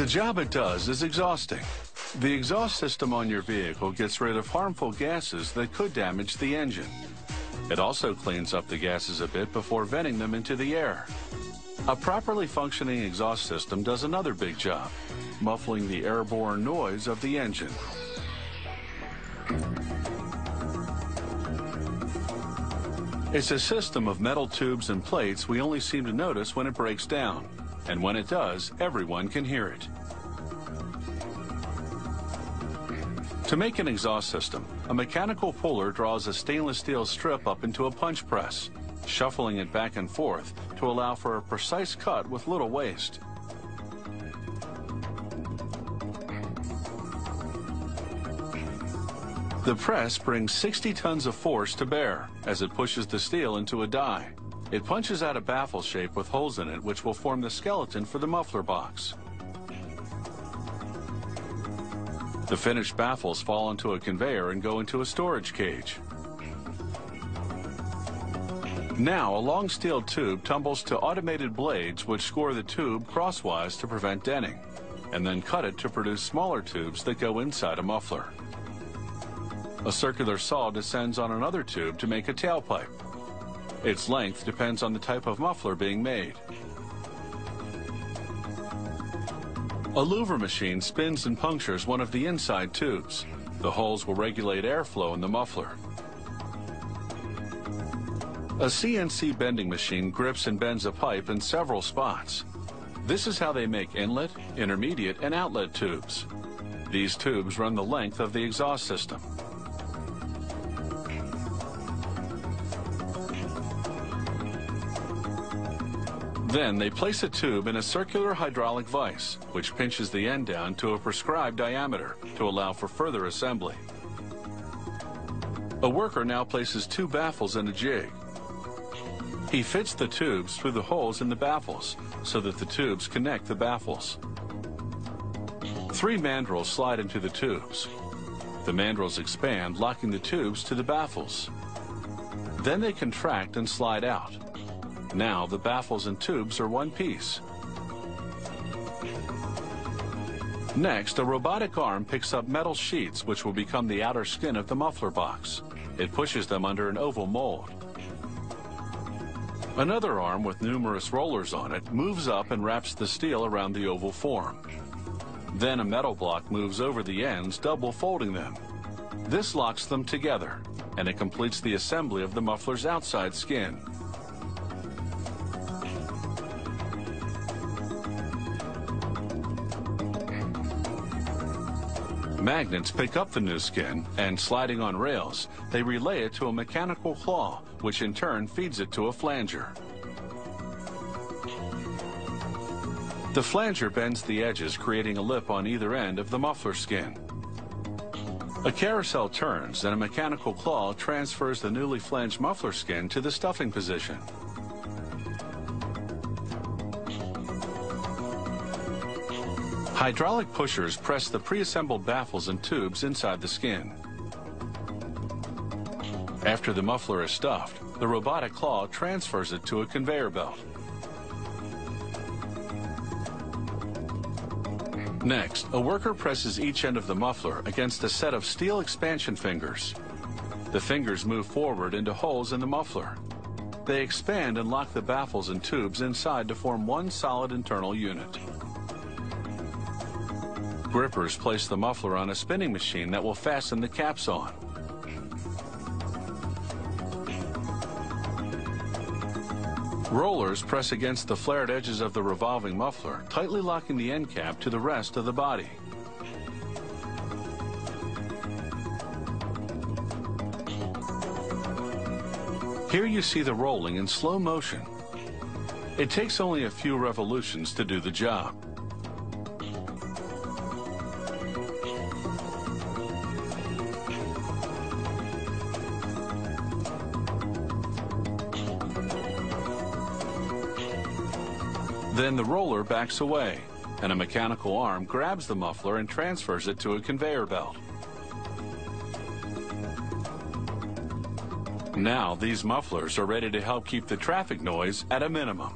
The job it does is exhausting. The exhaust system on your vehicle gets rid of harmful gases that could damage the engine. It also cleans up the gases a bit before venting them into the air. A properly functioning exhaust system does another big job, muffling the airborne noise of the engine. It's a system of metal tubes and plates we only seem to notice when it breaks down. And when it does, everyone can hear it. To make an exhaust system, a mechanical puller draws a stainless steel strip up into a punch press, shuffling it back and forth to allow for a precise cut with little waste. The press brings 60 tons of force to bear as it pushes the steel into a die. It punches out a baffle shape with holes in it which will form the skeleton for the muffler box. The finished baffles fall into a conveyor and go into a storage cage. Now, a long steel tube tumbles to automated blades which score the tube crosswise to prevent denting, and then cut it to produce smaller tubes that go inside a muffler. A circular saw descends on another tube to make a tailpipe. Its length depends on the type of muffler being made. A louver machine spins and punctures one of the inside tubes. The holes will regulate airflow in the muffler. A CNC bending machine grips and bends a pipe in several spots. This is how they make inlet, intermediate, and outlet tubes. These tubes run the length of the exhaust system. Then they place a tube in a circular hydraulic vise, which pinches the end down to a prescribed diameter to allow for further assembly. A worker now places two baffles in a jig. He fits the tubes through the holes in the baffles so that the tubes connect the baffles. Three mandrels slide into the tubes. The mandrels expand, locking the tubes to the baffles. Then they contract and slide out. Now the baffles and tubes are one piece. Next, a robotic arm picks up metal sheets which will become the outer skin of the muffler box. It pushes them under an oval mold. Another arm with numerous rollers on it moves up and wraps the steel around the oval form. Then a metal block moves over the ends, double folding them. This locks them together, and it completes the assembly of the muffler's outside skin. Magnets pick up the new skin, and sliding on rails, they relay it to a mechanical claw, which in turn feeds it to a flanger. The flanger bends the edges, creating a lip on either end of the muffler skin. A carousel turns, and a mechanical claw transfers the newly flanged muffler skin to the stuffing position. Hydraulic pushers press the pre-assembled baffles and tubes inside the skin. After the muffler is stuffed, the robotic claw transfers it to a conveyor belt. Next, a worker presses each end of the muffler against a set of steel expansion fingers. The fingers move forward into holes in the muffler. They expand and lock the baffles and tubes inside to form one solid internal unit. Grippers place the muffler on a spinning machine that will fasten the caps on. Rollers press against the flared edges of the revolving muffler, tightly locking the end cap to the rest of the body. Here you see the rolling in slow motion. It takes only a few revolutions to do the job. Then the roller backs away, and a mechanical arm grabs the muffler and transfers it to a conveyor belt. Now these mufflers are ready to help keep the traffic noise at a minimum.